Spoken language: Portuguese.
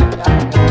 Obrigado.